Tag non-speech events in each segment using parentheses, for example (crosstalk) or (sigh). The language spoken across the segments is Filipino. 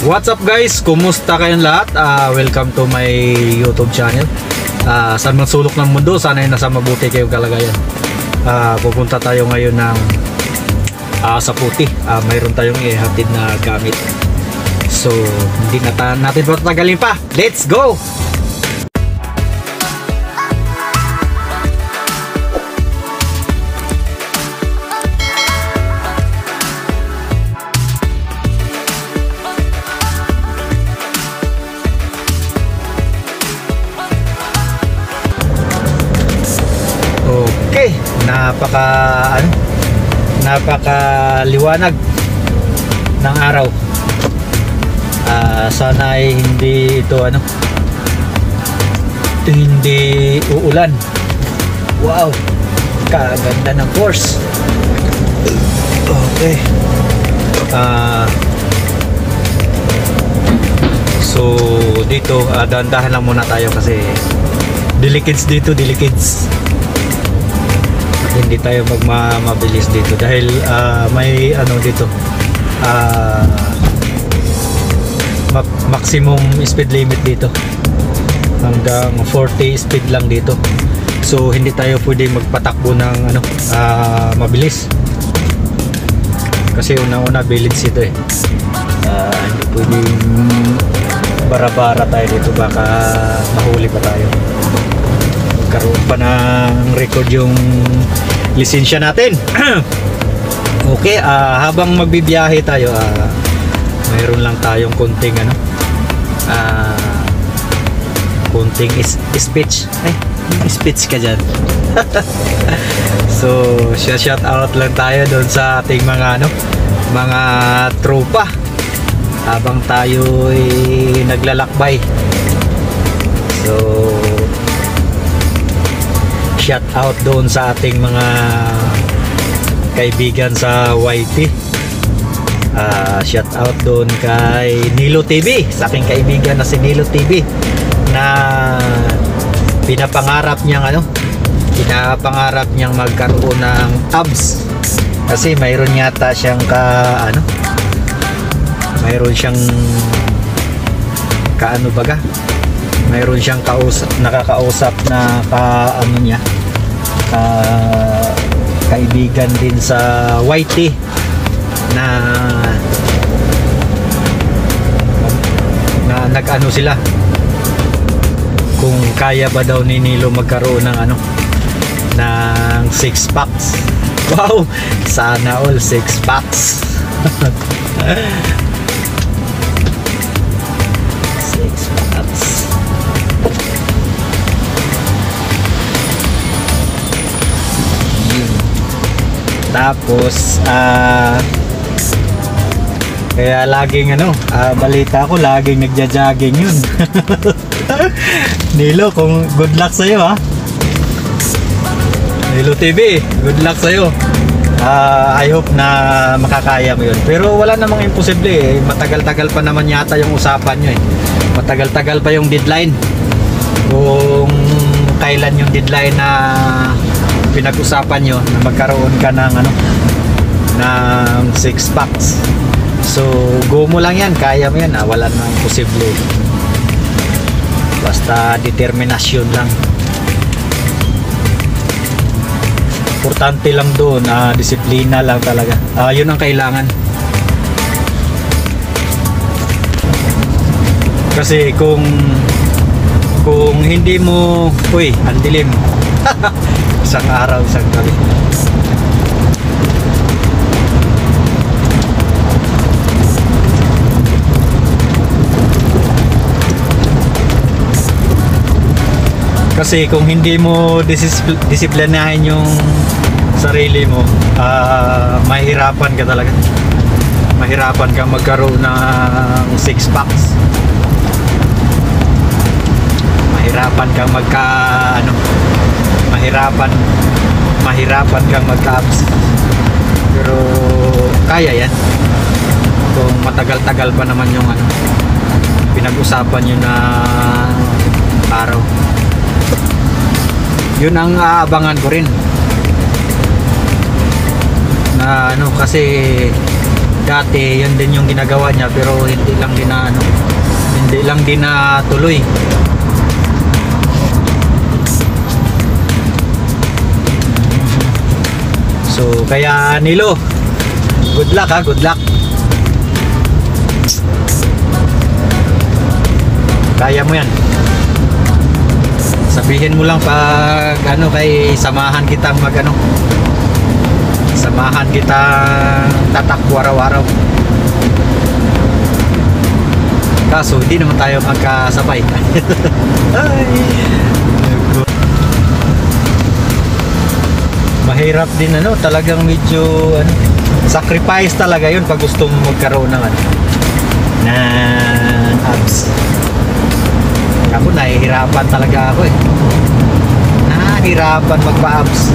What's up guys? Kumusta kayong lahat? Ah, welcome to my YouTube channel. Ah, saan man sulok ng mundo, sana ay nasa mabuti kayong kalagayan. Ah, pupunta tayo ngayon ng ah, sa puti. Ah, mayroon tayong ihatid na gamit. So, hindi na natin patagalin pa. Let's go! Okay, napaka ano, napaka liwanag ng araw. Ah, sana ay hindi ito ano hindi uulan. Wow, kaganda ng course. Okay. Ah So dito uh, dahan-dahan lang muna tayo kasi dilikids dito, dilikids hindi tayo magmamabilis dito dahil ah, may ano dito ma- maximum speed limit dito. Hanggang 40 speed lang dito. So hindi tayo pwede magpatakbo ng ano ah, mabilis. Kasi una-una village ito eh. Ah, hindi pwedeng bara-bara tayo dito. Baka mahuli pa tayo magkaroon pa ng record yung lisensya natin. (clears throat) Okay ah, habang magbibiyahe tayo ah, mayroon lang tayong konting ano ah, konting is, speech. Ay speech ka dyan. (laughs) So shout out lang tayo doon sa ating mga ano mga tropa. Habang tayo'y naglalakbay. So shout out doon sa ating mga kaibigan sa YT Ah, shout out doon kay Nilo TV sa aking kaibigan na si Nilo TV na pinapangarap niyang ano pinapangarap niyang magkaroon ng abs kasi mayroon yata siyang ka ano mayroon siyang kaano baga mayroon siyang kausap, nakakausap na ka, ano niya, ka, kaibigan din sa Whitey na na nag-ano sila. Kung kaya ba daw ni Nilo magkaroon ng ano ng 6 packs. (laughs) Wow! Sana all 6 packs. (laughs) 6 Tapos, ah, kaya laging ano, ah, balita ko laging nagja-jogging yun. (laughs) Nilo, kung good luck sa'yo ha. Nilo TV, good luck sa'yo. Ah, I hope na makakaya mo yun. Pero wala namang imposible eh. Matagal-tagal pa naman yata yung usapan nyo eh. Matagal-tagal pa yung deadline. Kung kailan yung deadline na pinag-usapan nyo na magkaroon ka ng ano ng six packs. So, go mo lang yan. Kaya mo yan. Ah. Wala namang imposible. Basta determinasyon lang. Importante lang doon, ah, disiplina lang talaga. Ah, yun ang kailangan. Kasi kung kung hindi mo, uy, ang dilim. (laughs) isang araw, isang gabi. Kasi kung hindi mo disis- disiplinahin yung sarili mo, ah, mahirapan ka talaga. Mahirapan ka magkaroon ng six packs. Mahirapan kang magka ano, mahirapan mahirapan kang magka-abs. Pero kaya yan. Kung matagal-tagal pa naman yung ano, pinag-usapan yun na araw yun ang aabangan ko rin na ano kasi dati yun din yung ginagawa niya pero hindi lang din na ano hindi lang din na tuloy so kaya Nilo good luck ha? Good luck. Kaya mo yan. Sabihin mo lang pag ano kay samahan kita mag ano samahan kita tatakbo araw-araw kaso hindi naman tayo magkasabay. (laughs) Ay, mahirap din ano talagang medyo ano, sacrifice talaga yun pag gusto mo magkaroon ng ano ng abs. Ako nahihirapan talaga ako eh. Nahihirapan magpa-abs.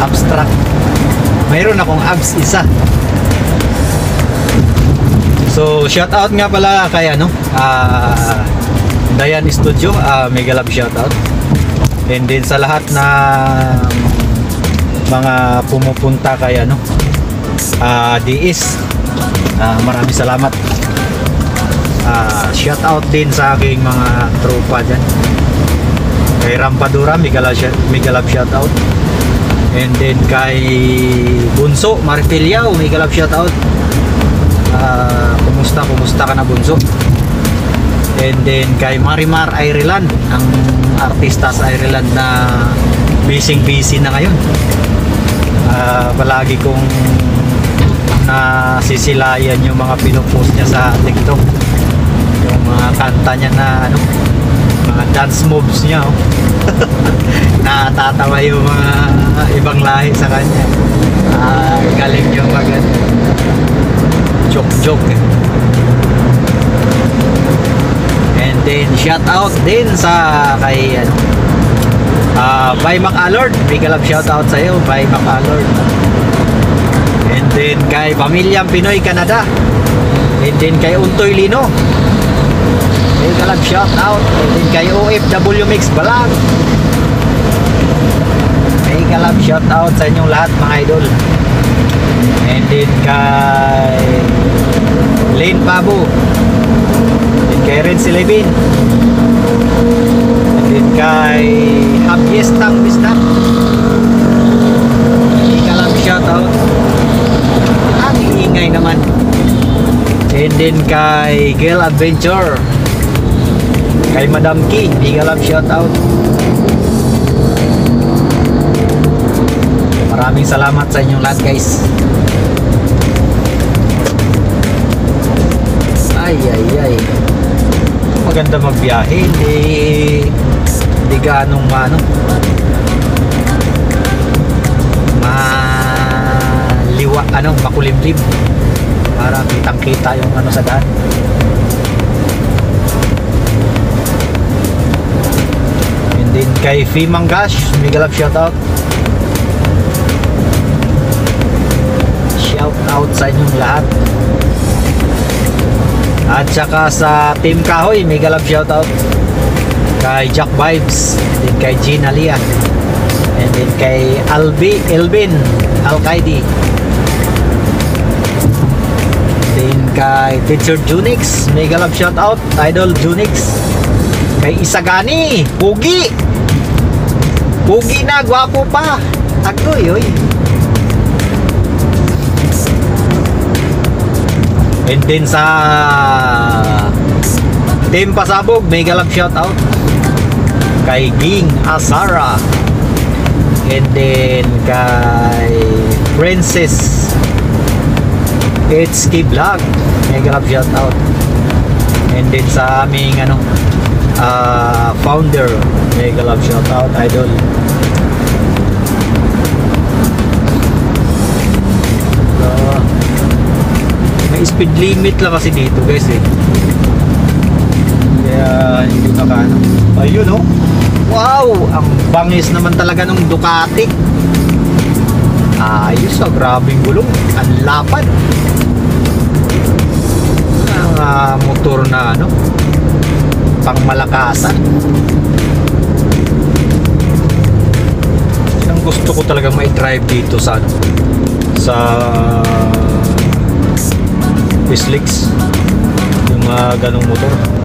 Abstract. Mayroon akong abs isa. So shout out nga pala kay ano ah Dayan Studio. Ah mega love shout out and then sa lahat na mga pumupunta kay ano ah DIS ah maraming salamat. Ah, shout out din sa aking mga tropa dyan. Kay Rampadura Miguel, Miguel shout out. And then kay Bunso Marfiliao Miguel shout out. Ah, kumusta kumusta ka na Bunso? And then kay Marimar Ireland ang artista sa Ireland na busy busy na ngayon Ah, palagi kong nasisilayan yung mga pinupost niya sa TikTok yung mga kanta niya na ano mga dance moves niya oh. (laughs) natatawa yung mga ibang lahi sa kanya ah, galing yung mag joke joke eh. and then shout out din sa kay ano ah by McAllord big love shout out sa iyo by McAllord and then kay Pamilyang Pinoy Canada. And then kay Untoy Lino. Big love shout out and then kay OFW Mix Balag. Big love shout out sa inyong lahat mga idol. And then kay Lane Pabu and kay Renzi Levin and then kay Habiestang Bisnak big love shout out ang ingay naman then kay Girl Adventure. Kay Madam Ki big love shout out. Maraming salamat sa inyong lahat guys. Ay ay ay. Maganda magbiyahe hindi hindi ganong ano maliwa ano makulimlim para kitang kita yung ano sa daan. And then kay Fimanggash mega love shout out shout out sa inyong lahat. At saka sa Team Kahoy mega love shout out kay Jack Vibes then kay Gina Lia and then kay Albi Elvin Alkaidi kay Teacher Junix. Mega love shout out Idol Junix. Kay Isagani Pugi. Pugi na gwapo pa. Agoy oy. And then sa Team Pasabog mega love shout out kay Ging Asara. And then kay Princess HK Vlog. Mega love shout out and then sa aming ano ah, founder mega love shout out idol. Ah, may speed limit lang kasi dito guys eh. Kaya hindi makano ayun oh. Wow! Ang bangis naman talaga ng Ducati. Ayos ah grabing gulong. Ang lapad ah, motor na ano pang malakasan ang gusto ko talaga may drive dito sa ano, sa Wislex yung mga ganong motor